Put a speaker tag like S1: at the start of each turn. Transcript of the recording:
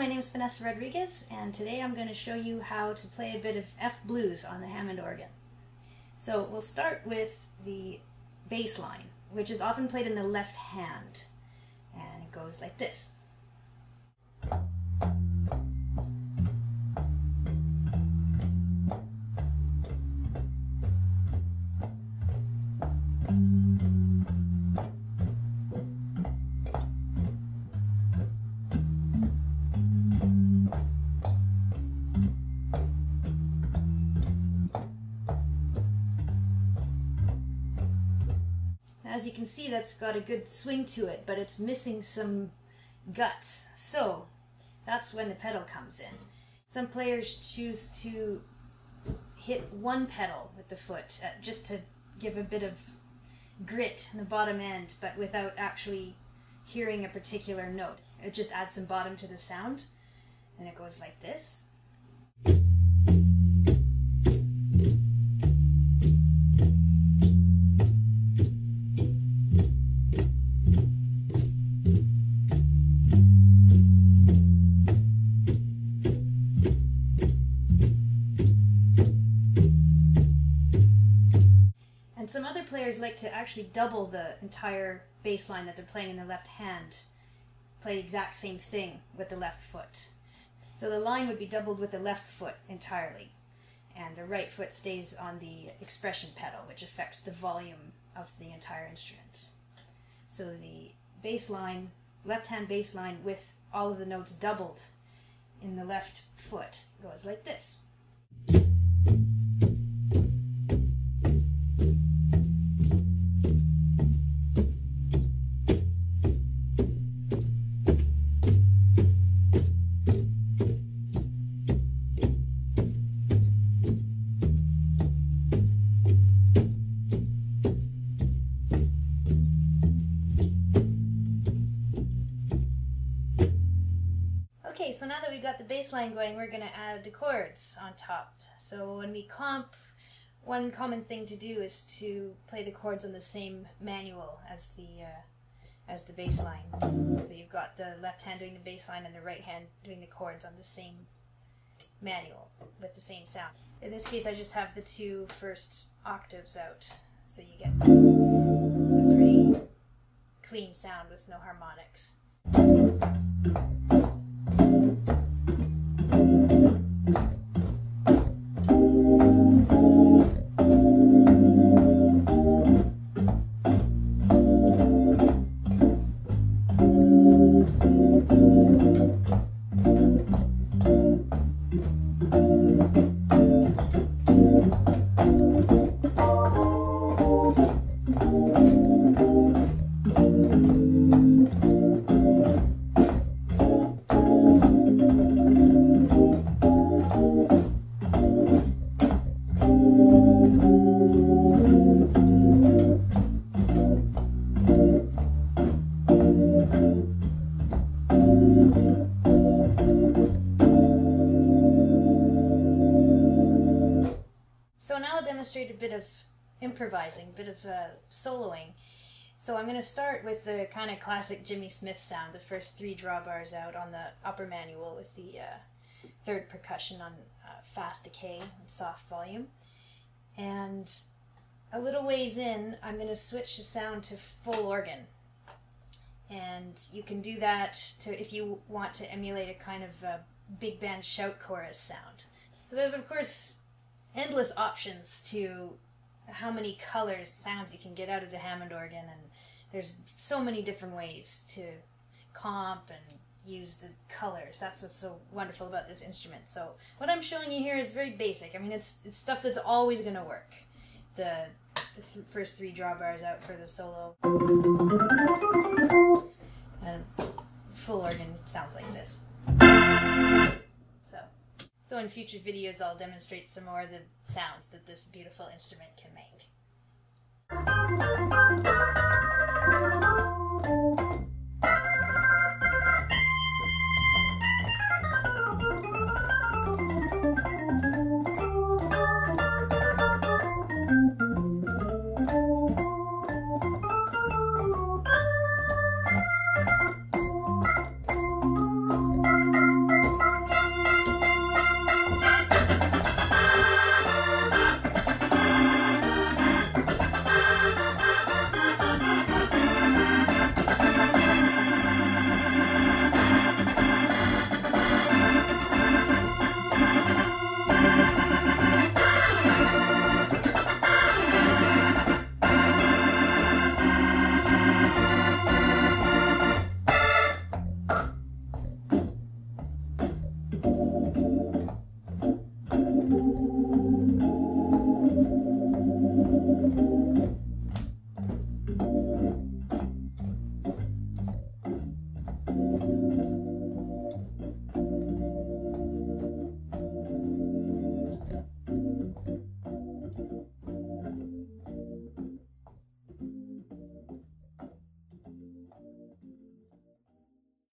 S1: my name is Vanessa Rodrigues, and today I'm going to show you how to play a bit of F blues on the Hammond organ. So we'll start with the bass line, which is often played in the left hand, and it goes like this. As you can see, that's got a good swing to it, but it's missing some guts. So that's when the pedal comes in. Some players choose to hit one pedal with the foot uh, just to give a bit of grit in the bottom end, but without actually hearing a particular note. It just adds some bottom to the sound, and it goes like this. And some other players like to actually double the entire bass line that they're playing in the left hand, play the exact same thing with the left foot. So the line would be doubled with the left foot entirely, and the right foot stays on the expression pedal, which affects the volume of the entire instrument. So the bass line, left hand bass line with all of the notes doubled in the left foot goes like this. Thank you. Okay, so now that we've got the bass line going, we're going to add the chords on top. So when we comp, one common thing to do is to play the chords on the same manual as the uh, as the bass line. So you've got the left hand doing the bass line and the right hand doing the chords on the same manual with the same sound. In this case, I just have the two first octaves out, so you get a pretty clean sound with no harmonics. Demonstrate a bit of improvising, a bit of uh, soloing. So I'm going to start with the kind of classic Jimmy Smith sound, the first three drawbars out on the upper manual with the uh, third percussion on uh, fast decay and soft volume. And a little ways in, I'm going to switch the sound to full organ. And you can do that to if you want to emulate a kind of uh, big band shout chorus sound. So there's of course endless options to how many colors, sounds you can get out of the Hammond organ, and there's so many different ways to comp and use the colors. That's what's so wonderful about this instrument. So what I'm showing you here is very basic. I mean, it's it's stuff that's always going to work. The, the th first three drawbars out for the solo, and full organ sounds like this. So. In future videos I'll demonstrate some more of the sounds that this beautiful instrument can make.